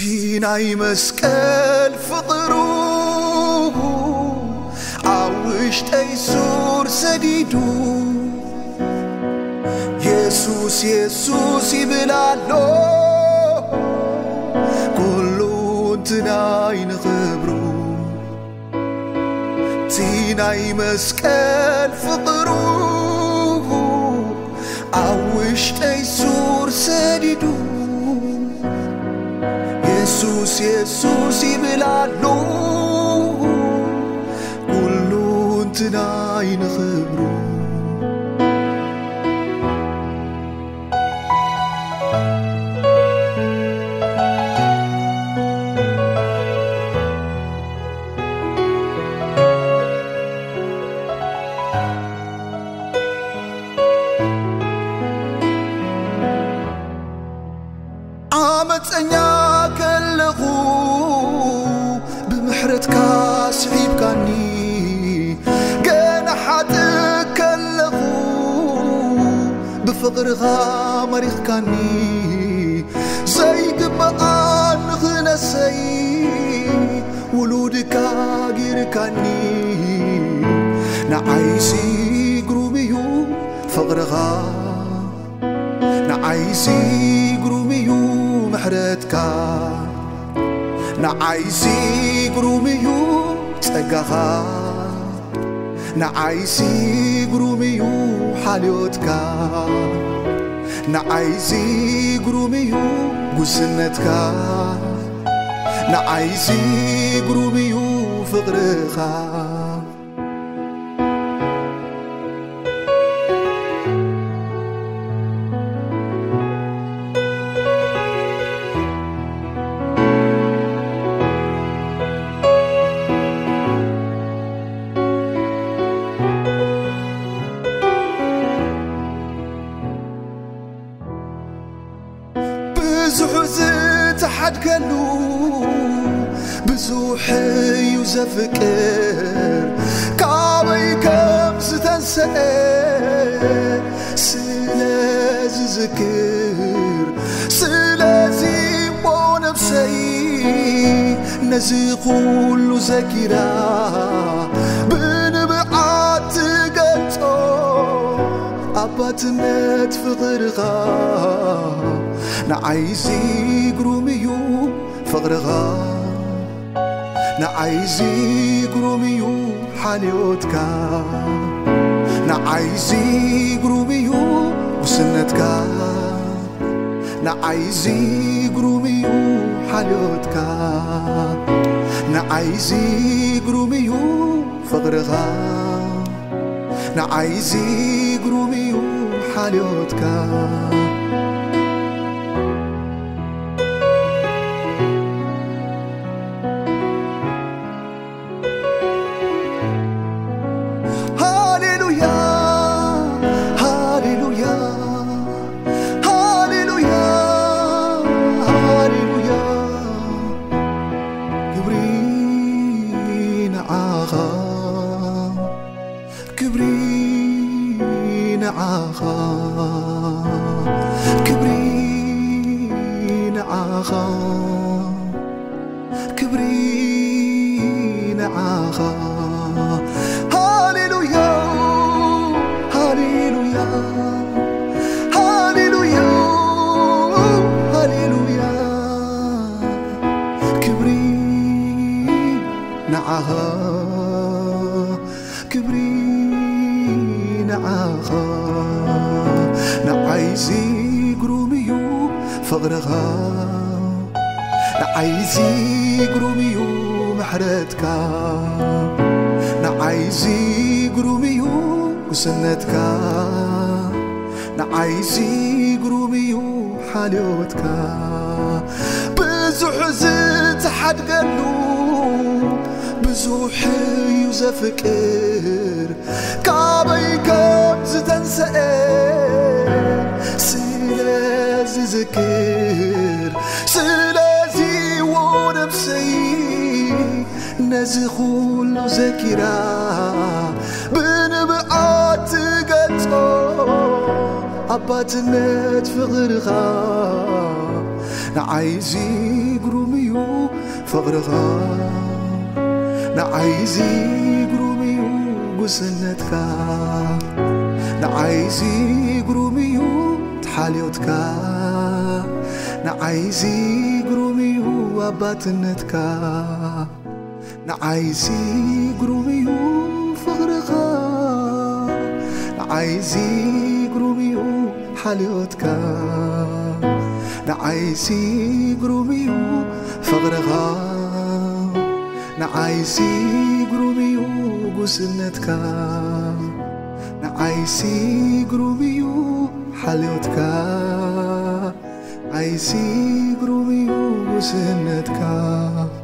سيناي مسكن فطروه عوشت ايسور سديدو يسوس يسوس يبلالو كلو تناي نخبرو سيناي مسكن فطروه. የሱስ የሱስ ይብል ኣሎ ኩሉ እንትናይ ንኽብሩ ዓመፀኛ ብምሕረትካ ስዒብካኒ ገና ሓጥእ ከለኹ ብፍቕርኻ መሪኽካኒ ዘይግበኣ ንኽነሰይ ውሉድካ ጌርካኒ ንዓይሲ ግሩም እዩ ፍቕርኻ ንዓይሲ ግሩም እዩ ምሕረትካ ንዓይሲ ግሩም እዩ ጸጋኻ ንዓይሲ ግሩም እዩ ሓልዮትካ ንዓይሲ ግሩም እዩ ጉስነትካ ንዓይሲ ግሩም እዩ ፍቕርኻ ብዙሕ ዝተሓድገሉ ብዙሕ እዩ ዘፍቅር ካበይ ከም ዝተንስአ ስለ ዝዝክር ስለዚ እሞ ነብሰይ ነዚ ኩሉ ዘኪራ ብንብዓት ትገልጾ ኣባትነት ፍቕርኻ ንዓይዚ ግሩም እዩ ፍቕርኻ ንዓይዚ ግሩም እዩ ሓልዮትካ ንዓይዚ ግሩም እዩ ውስነትካ ንዓይዚ ግሩም እዩ ሓልዮትካ ንዓይዚ ግሩም እዩ ፍቕርኻ ንዓይዚ ግሩም እዩ ሓልዮትካ كبرين عاغا. كبرين عاغا. كبرين عاغا. هاليلويا هاليلويا. هاليلويا هاليلويا. كبرين عاغا. كبرين آخر نعايزي جروميو فغرغا نعايزي جروميو محرتكا نعايزي جروميو وسنتكا نعايزي جروميو حالوتكا بزوح زيت حد قلو بزوح يوزفكر. كابي ነዚ ኩሉ ዘኪራ ብንብዓት ትገልጾ ኣባትነት ፍቕርኻ ንዓይዚ ግሩም እዩ ፍቕርኻ ንዓይዚ ግሩም እዩ ጉስነትካ ንዓይዚ ግሩም እዩ ተሓልዮትካ ንዓይዚ ግሩም እዩ ኣባትነትካ عايزين يجروا بيهم فغرقة عايزين يجروا بيهم حليوتكا عايزين يجروا بيهم فغرقة عايزين يجروا بيهم جسنتكا عايزين يجروا بيهم حليوتكا عايزين يجروا بيهم جسنتكا